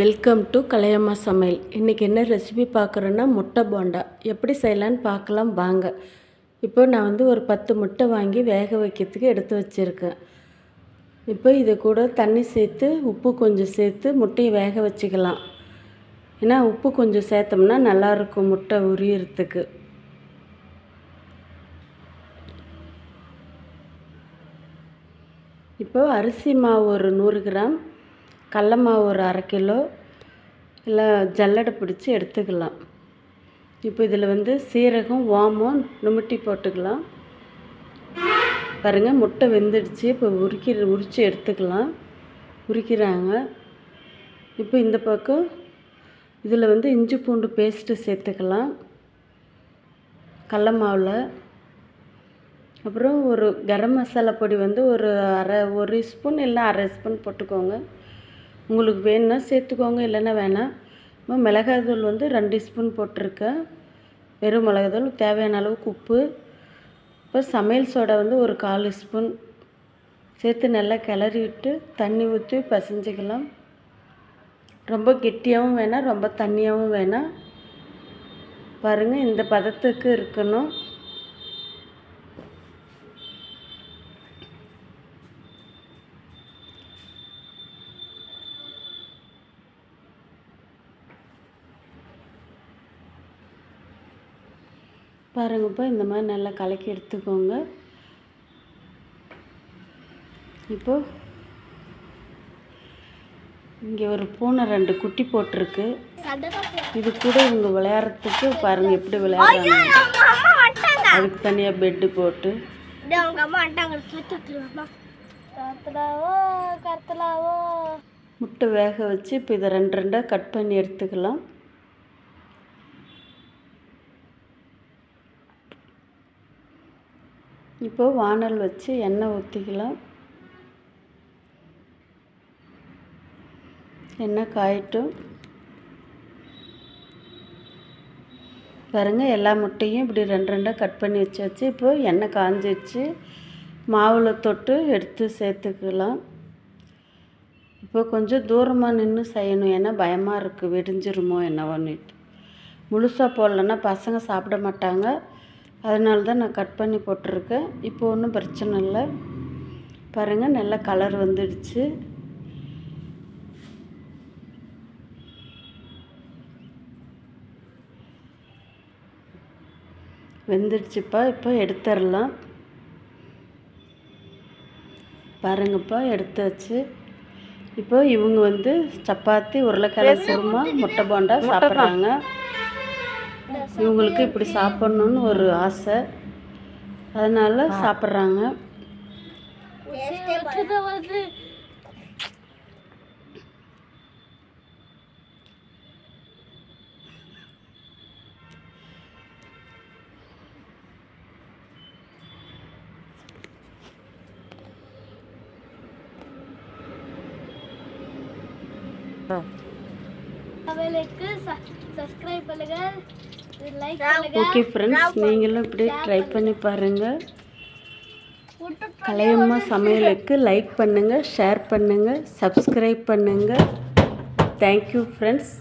Welcome to கலையம்மா சமையல் இன்றைக்கி என்ன ரெசிபி பார்க்குறோன்னா முட்டை போண்டா. எப்படி செய்யலான்னு பார்க்கலாம் வாங்க. இப்போ நான் வந்து ஒரு பத்து முட்டை வாங்கி வேக வைக்கிறதுக்கு எடுத்து வச்சுருக்கேன். இப்போ இது கூட தண்ணி சேர்த்து உப்பு கொஞ்சம் சேர்த்து முட்டையை வேக வச்சுக்கலாம். ஏன்னா உப்பு கொஞ்சம் சேர்த்தோம்னா நல்லாயிருக்கும் முட்டை உரியறதுக்கு. இப்போ அரிசி மாவு ஒரு நூறு கிராம் கடல மாவு ஒரு அரை கிலோ இல்லை ஜல்லடை பிடிச்சி எடுத்துக்கலாம். இப்போ இதில் வந்து சீரகம் ஓமம் நுமிட்டி போட்டுக்கலாம். பாருங்கள் முட்டை வெந்துடுச்சு. இப்போ உரிக்கி உரித்து எடுத்துக்கலாம். உரிக்கிறாங்க. இப்போ இந்த பக்கம் இதில் வந்து இஞ்சி பூண்டு பேஸ்ட்டு சேர்த்துக்கலாம். கடல மாவில். அப்புறம் ஒரு கரம் மசாலா பொடி வந்து ஒரு அரை ஒரு ஸ்பூன் இல்லை அரை ஸ்பூன் போட்டுக்கோங்க. உங்களுக்கு வேணும்னா சேர்த்துக்கோங்க இல்லைன்னா வேணாம். இப்போ மிளகாய்த்தூள் வந்து ரெண்டு ஸ்பூன் போட்டிருக்கேன். வெறும் மிளகாய்த்தூள் தேவையான அளவுக்கு உப்பு. இப்போ சமையல் சோடா வந்து ஒரு கால் ஸ்பூன். சேர்த்து நல்லா கிளறி விட்டு தண்ணி ஊற்றி பசைஞ்சிக்கலாம். ரொம்ப கெட்டியாகவும் வேணாம் ரொம்ப தண்ணியாகவும் வேணாம். பாருங்கள் இந்த பதத்துக்கு இருக்கணும். பாருங்கப்பா இந்த மாதிரி நல்லா கலக்கி எடுத்துக்கோங்க. இப்போ இங்கே ஒரு பூனை ரெண்டு குட்டி போட்டிருக்கு. இது கூட இவங்க விளையாடுறதுக்கு பாருங்கள் எப்படி விளையாடுறாங்க. அதுக்கு தனியாக பெட்டு. போட்டு முட்டை வேக வச்சு இப்போ இதை ரெண்டு ரெண்டாக கட் பண்ணி எடுத்துக்கலாம். இப்போது வானல் வச்சு எண்ணெய் ஊற்றிக்கலாம் எண்ணெய் காயட்டும். பாருங்கள் எல்லா முட்டையும் இப்படி ரெண்டு ரெண்டாக கட் பண்ணி வச்சாச்சு. இப்போ எண்ணெய் காஞ்சிடுச்சு மாவில் தொட்டு எடுத்து சேர்த்துக்கலாம். இப்போ கொஞ்சம் தூரமாக நின்று செய்யணும். ஏன்னா பயமாக இருக்குது வெடிஞ்சிருமோ என்னவோன்னுட்டு முழுசாக போடலன்னா பசங்க சாப்பிட மாட்டாங்க. அதனால தான் நான் கட் பண்ணி போட்டிருக்கேன். இப்போ ஒன்றும் பிரச்சனை இல்லை. பாருங்கள் நல்ல கலர் வந்துடுச்சு. வெந்துடுச்சுப்பா இப்போ எடுத்துடலாம். பாருங்கப்பா எடுத்தாச்சு. இப்போ இவங்க வந்து சப்பாத்தி உருளைக்கிழங்கு குருமா முட்டை போண்டா சாப்பிட்றாங்க. இவங்களுக்கு இப்படி சாப்பிட்ணுன்னு ஒரு ஆசை. அதனால் சாப்பிட்றாங்க. வந்து அவளுக்கு சப்ஸ்கிரைப் பண்ணுங்க பண்ணுங்க. ஓகே ஃப்ரெண்ட்ஸ் நீங்களும் இப்படி ட்ரை பண்ணி பாருங்கள் கலையம்மா சமையலுக்கு லைக் பண்ணுங்கள் ஷேர் பண்ணுங்கள் சப்ஸ்கிரைப் பண்ணுங்கள் தேங்க்யூ ஃப்ரெண்ட்ஸ்